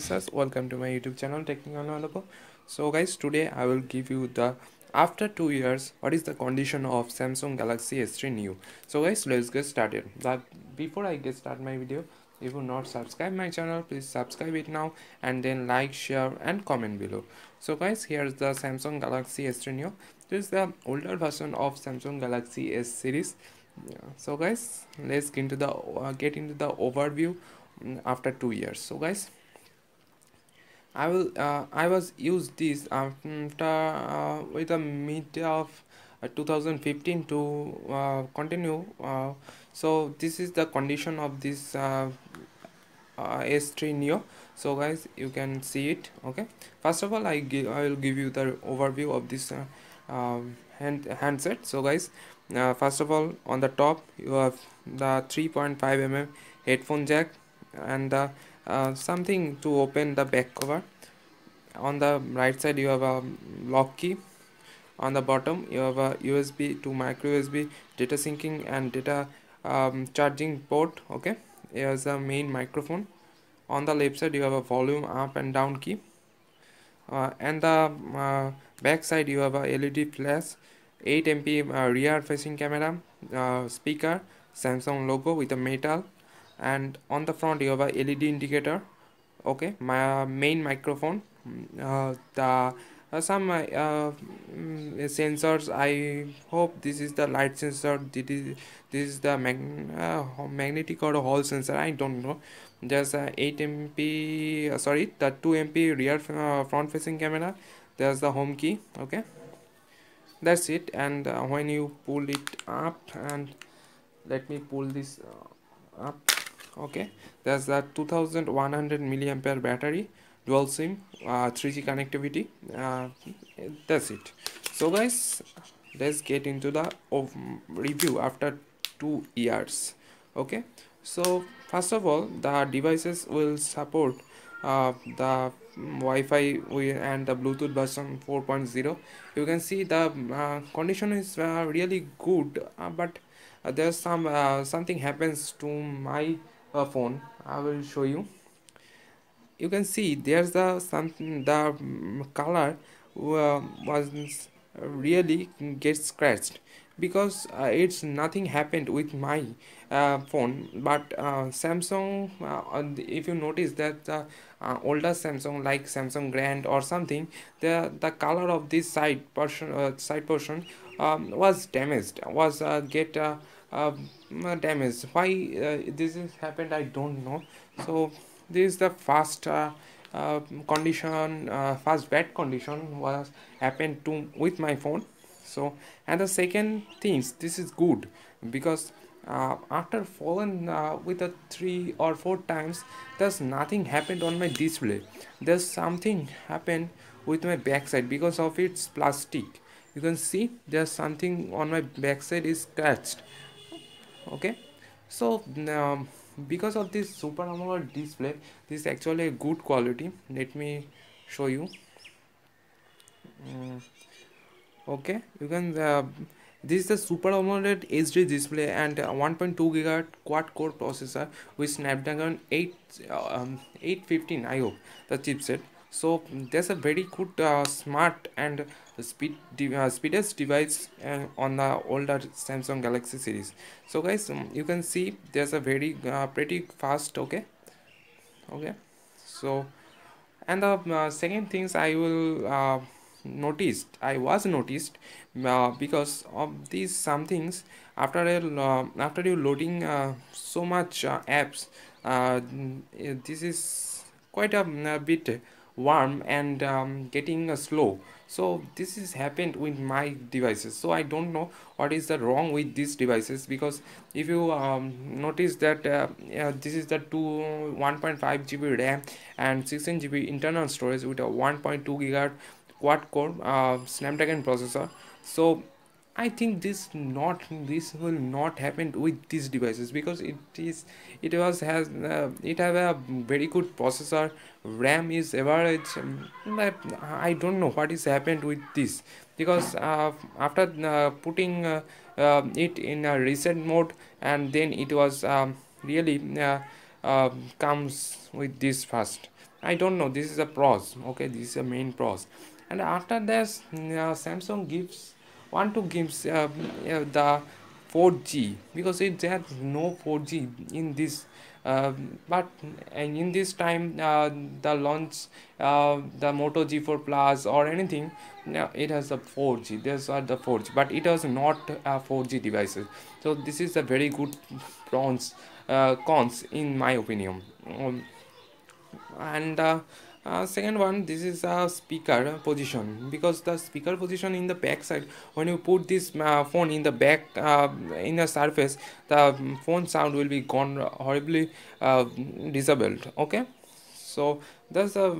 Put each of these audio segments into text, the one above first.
sas welcome to my youtube channel technical so guys today i will give you the after two years what is the condition of samsung galaxy s3 neo so guys let's get started. But before i get start my video if you not subscribe my channel please subscribe it now and then like share and comment below. So guys here's the samsung galaxy s3 neo this is the older version of samsung galaxy s series. Yeah. so guys let's get into the uh, get into the overview mm, after two years. So guys i will uh, i was used this after uh, with the mid of uh, 2015 to uh, continue uh, so this is the condition of this s3 neo. So guys you can see it okay? First of all i give i will give you the overview of this um, hand handset. So guys uh, first of all on the top you have the 3.5 mm headphone jack and uh, uh, something to open the back cover. On the right side you have a lock key. On the bottom you have a usb to micro usb data syncing and data um, charging port okay? Here's a main microphone. On the left side you have a volume up and down key. Uh, and the uh, back side you have a led flash 8 MP uh, rear facing camera uh, speaker Samsung logo with a metal and on the front you have a LED indicator. Okay my uh, main microphone. Uh, the uh, some uh, mm, sensors. I hope this is the light sensor. This is this is the mag magnetic or hall sensor. I don't know. There's a 8 mp sorry the 2 mp rear front facing camera. There's the home key. Okay. That's it. And uh, when you pull it up and let me pull this uh, up okay. There's that 2100 milliampere battery dual sim uh, 3g connectivity uh, that's it. So guys let's get into the review after two years. Okay. So first of all the devices will support uh, the Wi-Fi and the Bluetooth version 4.0 you can see the uh, condition is uh, really good uh, but uh, there's some uh, something happens to my uh, phone. I will show you. You can see there's the something the um, color was really gets scratched because uh, it's nothing happened with my uh, phone. But uh, samsung if you notice that uh, older Samsung like Samsung Grand or something the the color of this side portion uh, side portion um, was damaged was uh, get uh, um, damaged why uh, this has happened I don't know. So this is the first uh, uh, condition first bad condition was happened to with my phone. So and the second things this is good because uh, after falling uh, with a three or four times there's nothing happened on my display. There's something happened with my backside because of its plastic. You can see there's something on my backside is scratched okay? So um, because of this super amoled display this is actually a good quality. Let me show you. Um, okay? You can uh, this is the Super AMOLED HD display and 1.2 gigahertz quad core processor with Snapdragon 8 um, 815 IO the chipset. So there's a very good uh, smart and speed de uh, speedest device uh, on the older Samsung Galaxy series. So guys, um, you can see there's a very uh, pretty fast. Okay, okay. So and the uh, second things I will uh, noticed i was noticed because of these some things after uh, after you loading so much apps this is quite a, a bit warm and um, getting uh, slow. So this is happened with my devices. So i don't know what is the wrong with these devices because if you um, notice that uh, this is the 2 1.5 gb ram and 16 gb internal storage with a 1.2 gigahertz quad core uh, snapdragon processor. So I think this not this will not happen with these devices because it is it was has uh, it have a very good processor. RAM is average um, but I don't know what is happened with this because uh, after uh, putting uh, uh, it in a reset mode and then it was um, really uh, comes with this fast i don't know this is a pros okay this is a main pros. And after this samsung gives want to gives uh, the 4g because it has no 4g in this uh, but in this time uh, the launch uh, the moto g4 plus or anything now it has a 4g there's are the 4g but it was not a 4g devices. So this is a very good cons uh, cons in my opinion. Um, and uh, uh, second one this is a speaker position. Because the speaker position in the back side when you put this uh, phone in the back uh, in the surface the phone sound will be gone horribly uh, disabled okay? So that's a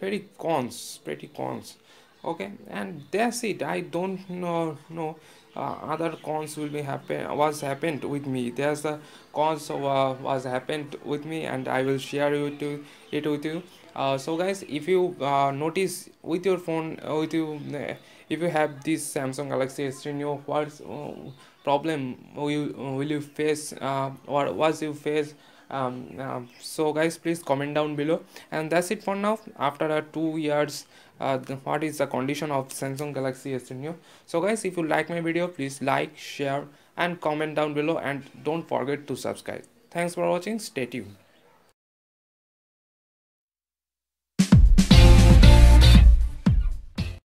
very cons pretty cons okay? And that's it. I don't know know uh, other cons will be happen was happened with me. There's a cons uh, was happened with me and i will share it to it with you. Uh, so guys if you uh, notice with your phone with you if you have this samsung galaxy s3 neo what problem will you, will you face or was you face um, uh, so guys please comment down below. And that's it for now. After uh, two years uh, what is the condition of samsung galaxy s Neo. so guys if you like my video please like share and comment down below. And don't forget to subscribe. Thanks for watching. Stay tuned